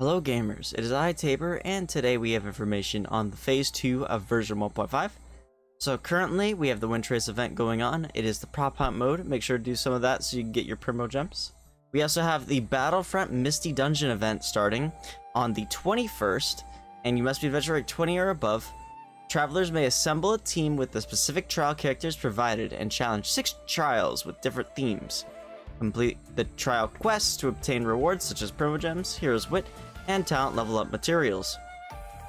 Hello gamers, it is I, Tabor, and today we have information on the Phase 2 of version 1.5. So currently, we have the Wind Trace event going on. It is the prop hunt mode. Make sure to do some of that so you can get your Primo Gems. We also have the Battlefront Misty Dungeon event starting on the 21st, and you must be adventure rank 20 or above. Travelers may assemble a team with the specific trial characters provided and challenge 6 trials with different themes. Complete the trial quests to obtain rewards such as Primogems, Hero's Wit, and talent level up materials.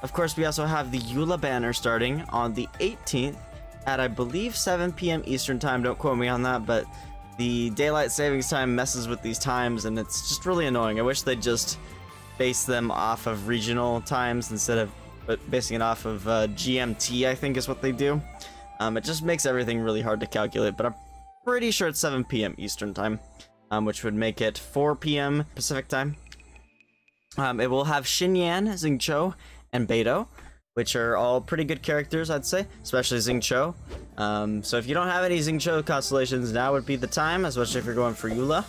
Of course, we also have the Eula banner starting on the 18th at I believe 7 p.m. Eastern Time. Don't quote me on that, but the daylight savings time messes with these times and it's just really annoying. I wish they'd just base them off of regional times instead of basing it off of uh, GMT, I think is what they do. Um, it just makes everything really hard to calculate, but I'm pretty sure it's 7 p.m. Eastern Time, um, which would make it 4 p.m. Pacific Time. Um, it will have Xinyan, Xingqiu, and Beidou, which are all pretty good characters, I'd say, especially Xingqiu. Um, so if you don't have any Xingqiu constellations, now would be the time, especially if you're going for Eula.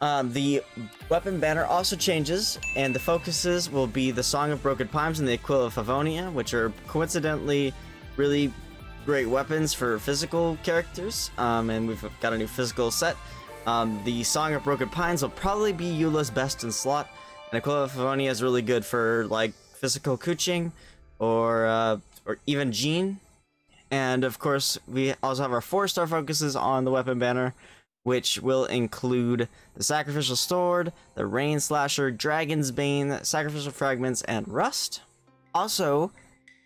Um, the weapon banner also changes, and the focuses will be the Song of Broken Pines and the Aquila of Favonia, which are coincidentally really great weapons for physical characters, um, and we've got a new physical set. Um, the Song of Broken Pines will probably be Eula's best in slot, and Aquila Favonia is really good for like physical Keqing or uh, or even Jean. And of course, we also have our four star focuses on the weapon banner, which will include the Sacrificial Sword, the Rain Slasher, Dragon's Bane, Sacrificial Fragments, and Rust. Also,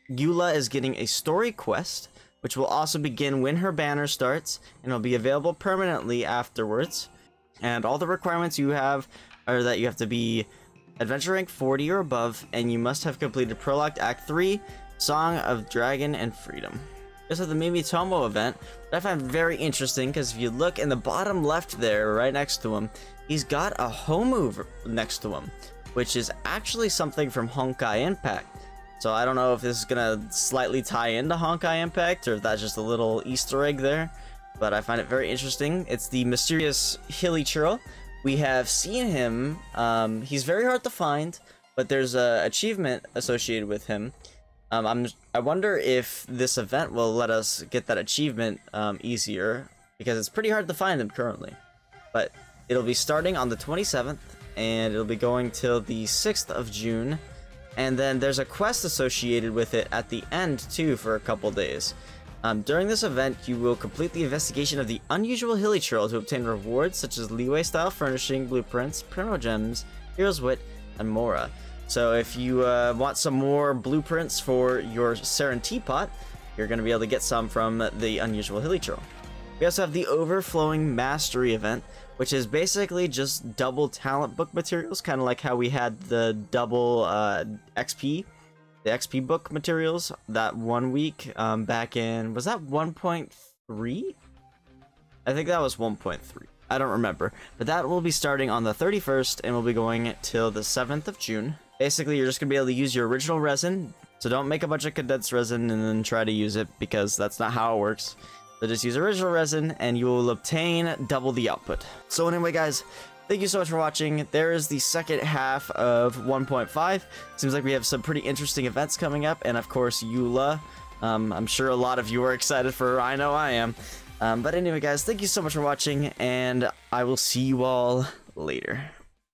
Eula is getting a story quest, which will also begin when her banner starts, and will be available permanently afterwards. And all the requirements you have are that you have to be Adventure rank 40 or above, and you must have completed Prologue Act 3, Song of Dragon and Freedom. This is the Mimitomo event, that I find very interesting because if you look in the bottom left there, right next to him, he's got a Homu next to him, which is actually something from Honkai Impact. So I don't know if this is gonna slightly tie into Honkai Impact or if that's just a little Easter egg there, but I find it very interesting. It's the mysterious Hilichurl, we have seen him. Um, he's very hard to find, but there's a achievement associated with him. Um, I'm. I wonder if this event will let us get that achievement um, easier because it's pretty hard to find him currently. But it'll be starting on the 27th, and it'll be going till the 6th of June. And then there's a quest associated with it at the end too for a couple days. Um, during this event, you will complete the investigation of the unusual hilly Hilichurl to obtain rewards such as Liyue style furnishing, blueprints, Primo Gems, Hero's Wit, and Mora. So if you uh, want some more blueprints for your Serenitea Pot, you're going to be able to get some from the unusual hilly Hilichurl. We also have the Overflowing Mastery event, which is basically just double talent book materials, kind of like how we had the double uh, XP the XP book materials that one week um, back in, was that 1.3? I think that was 1.3. I don't remember. But that will be starting on the 31st and will be going till the 7th of June. Basically, you're just going to be able to use your original resin. So don't make a bunch of condensed resin and then try to use it because that's not how it works. So just use original resin and you will obtain double the output. So anyway, guys, Thank you so much for watching. There is the second half of 1.5. Seems like we have some pretty interesting events coming up, and of course, Eula. Um, I'm sure a lot of you are excited for her. I know I am. Um, but anyway, guys, thank you so much for watching, and I will see you all later.